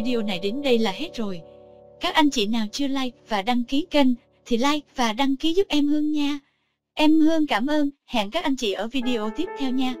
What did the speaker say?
Video này đến đây là hết rồi. Các anh chị nào chưa like và đăng ký kênh thì like và đăng ký giúp em Hương nha. Em Hương cảm ơn, hẹn các anh chị ở video tiếp theo nha.